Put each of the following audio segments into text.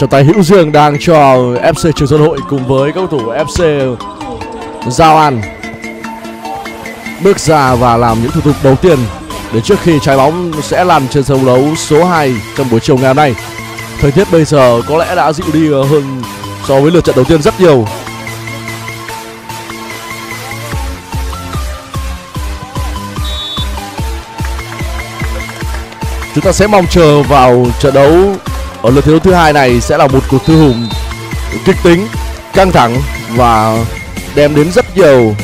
trọng tài hữu dương đang cho FC Trường Sơn Hội cùng với các cầu thủ FC Giao An bước ra và làm những thủ tục đầu tiên để trước khi trái bóng sẽ lăn trên sân đấu số 2 trong buổi chiều ngày hôm nay. Thời tiết bây giờ có lẽ đã dịu đi hơn so với lượt trận đầu tiên rất nhiều. Chúng ta sẽ mong chờ vào trận đấu ở lượt thi đấu thứ hai này sẽ là một cuộc thư hùng kịch tính, căng thẳng và đem đến rất nhiều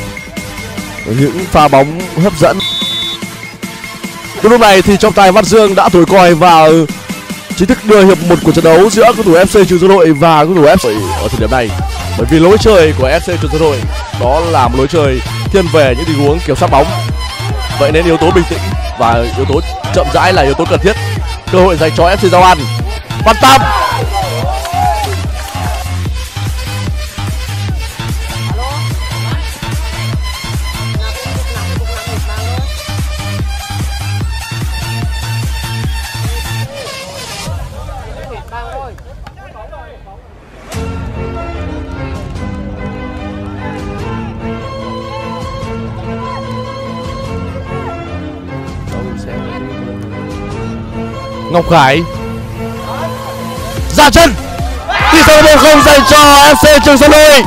những pha bóng hấp dẫn. cái lúc này thì trọng tài Văn Dương đã thổi còi và chính thức đưa hiệp một của trận đấu giữa cầu thủ FC Trường Sơn Đội và cầu thủ FC ở thời điểm này. Bởi vì lối chơi của FC Trường Sơn Đội đó là một lối chơi thiên về những tình huống kiểm soát bóng. Vậy nên yếu tố bình tĩnh và yếu tố chậm rãi là yếu tố cần thiết. Cơ hội dành cho FC Giao An quan tâm. Ngọc Khải ra chân. Tỷ số một không dành cho FC Trường Sơn Đôi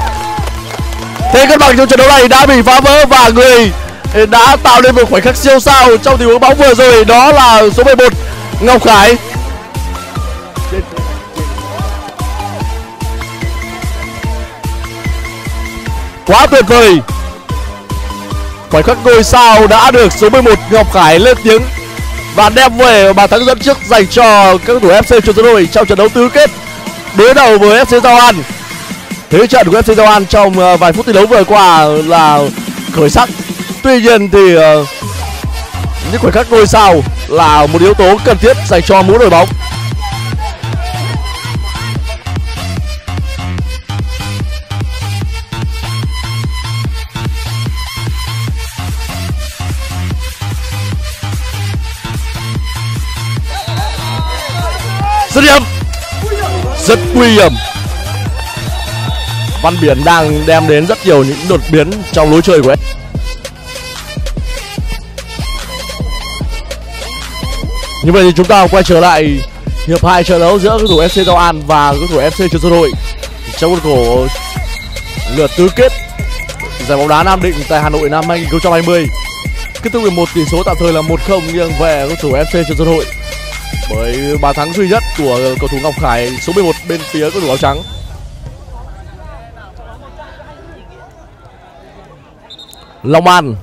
thế cân bằng trong trận đấu này đã bị phá vỡ và người đã tạo nên một khoảnh khắc siêu sao trong tình huống bóng vừa rồi. Đó là số 11 Ngọc Khải. Quá tuyệt vời. Khoảnh khắc ngôi sao đã được số 11 Ngọc Khải lên tiếng và đem về bàn thắng dẫn trước dành cho các cầu thủ FC Trường Sơn Đôi trong trận đấu tứ kết đối đầu với FC Giao An. Thế trận của FC Giao An trong ờ, vài phút thi đấu vừa qua là khởi sắc. Tuy nhiên thì ờ, những khoảnh khắc ngôi sao là một yếu tố cần thiết dành cho mỗi đội bóng. Rất hiểm rất nguy hiểm. Văn biển đang đem đến rất nhiều những đột biến trong lối chơi của em. Như vậy thì chúng ta quay trở lại hiệp hai trận đấu giữa cầu thủ FC Giao An và cầu thủ FC Trường Sơn Hội. Trong khuôn khổ lượt tứ kết giải bóng đá Nam Định tại Hà Nội năm 2020 kết thúc 11 tỷ số tạm thời là 1-0 nghiêng về cầu thủ FC Trường Sơn Hội bởi bàn thắng duy nhất của cầu thủ Ngọc Khải, số 11 bên phía cầu thủ áo trắng. Long An.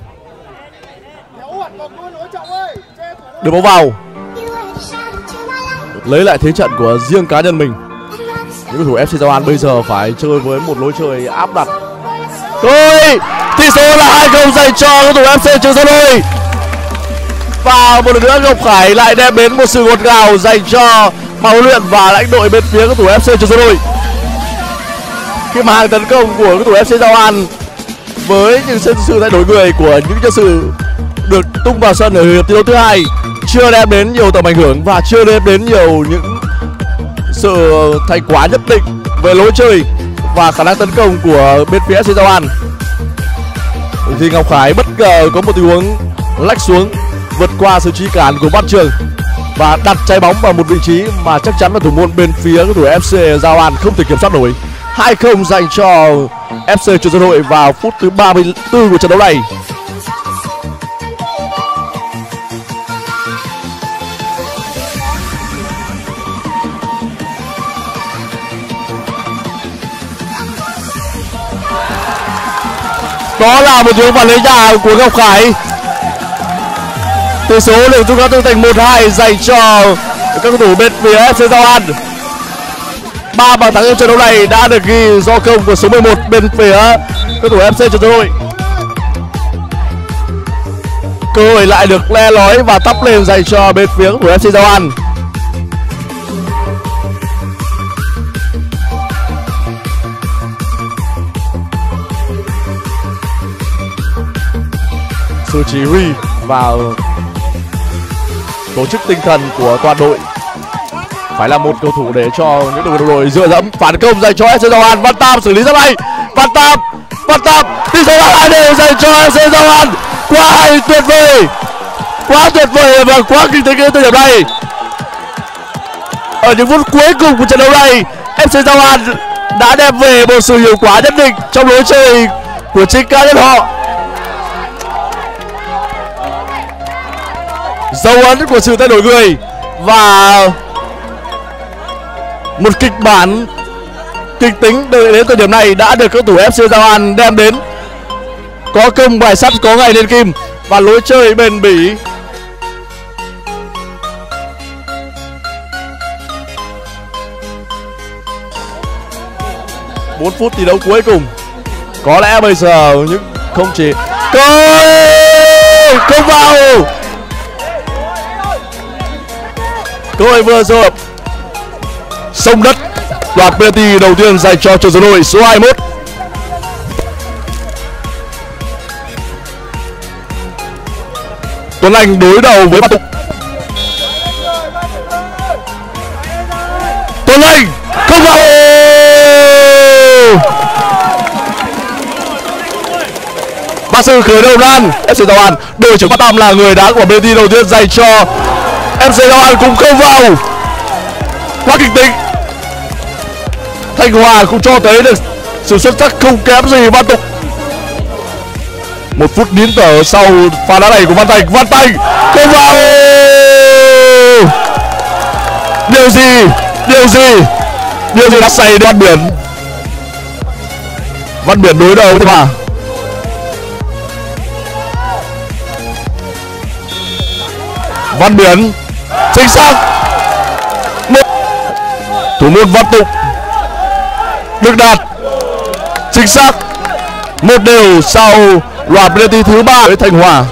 Đưa bóng vào. Lấy lại thế trận của riêng cá nhân mình. Những cầu thủ FC Giao An bây giờ phải chơi với một lối chơi áp đặt. Thôi! Tỷ số là hai không dành cho cầu thủ FC Trường Sơn Đôi và một lần nữa Ngọc Khải lại đem đến một sự ngọt ngào dành cho ban huấn luyện và lãnh đội bên phía các thủ FC Trường Sơn Đôi khi mà hàng tấn công của các thủ FC Giao An với những sự, sự thay đổi người của những nhân sự được tung vào sân ở hiệp thi đấu thứ hai chưa đem đến nhiều tầm ảnh hưởng và chưa đem đến nhiều những sự thành quả nhất định về lối chơi và khả năng tấn công của bên phía FC Giao An. Thì Ngọc Khải bất ngờ có một tình huống lách xuống vượt qua sự trí cản của Văn Trường và đặt trái bóng vào một vị trí mà chắc chắn là thủ môn bên phía của thủ FC Giao An không thể kiểm soát nổi. 2-0 dành cho FC Trường Sơn Hội vào phút thứ 34 của trận đấu này. Đó là một tiếng phản lấy nhà của Ngọc Khải tỷ số được chúng ta tương thành 1-2 dành cho các cầu thủ bên phía FC Giao An ba bàn thắng trong trận đấu này đã được ghi do công của số 11 bên phía các thủ FC Trường Hội cơ hội lại được le lói và tắp lên dành cho bên phía của FC Giao An sự chỉ huy vào tổ chức tinh thần của toàn đội. Phải là một cầu thủ để cho những đội đội dựa dẫm, phản công dành cho FC Giao An. Văn Tam xử lý rất hay. Văn Tam Văn Tam tỷ số là hai đều dành cho FC Giao An. Quá hay, tuyệt vời. Quá tuyệt vời và quá kinh tế cái thời điểm này. Ở những phút cuối cùng của trận đấu này FC Giao An đã đem về một sự hiệu quả nhất định trong lối chơi của chính cá nhân họ. Dấu ấn của sự thay đổi người. Và một kịch bản kịch tính đến thời điểm này đã được các thủ FC Giao An đem đến. Có công bài sắt, có ngày lên kim và lối chơi bền bỉ. Bốn phút thi đấu cuối cùng. Có lẽ bây giờ những không chỉ cơ không vào! Cơ hội vừa rồi. Sông đất. Đoạt penalty đầu tiên dành cho trường đội số 21 Tuấn Anh đối đầu với Bát Tục Tuấn Anh, không vào. Ba sư khởi đầu lan FC Tàu An. Đội trưởng Bát Tam là người đá của penalty đầu tiên dành cho MC Giao An cũng không vào. Quá kịch tính. Thanh Hòa cũng cho thấy được sự xuất sắc không kém gì Văn Tục một phút nín thở sau pha đá này của Văn Thành. Văn Thành không vào. Điều gì? Điều gì? Điều gì đã xảy Văn Biển? Văn Biển đối đầu thế mà Văn Biển chính xác một. Thủ môn Văn Tục được đạt. Chính xác. Một đều sau loạt penalty thứ ba. Với Thanh Hòa.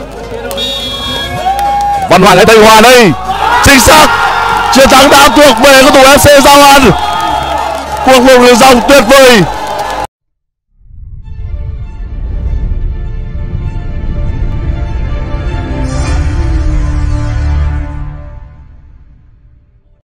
Văn Hoàng hay Thanh Hòa đây. Chính xác. Chiến thắng đã thuộc về các thủ FC Giao An. Cuộc một đường dòng tuyệt vời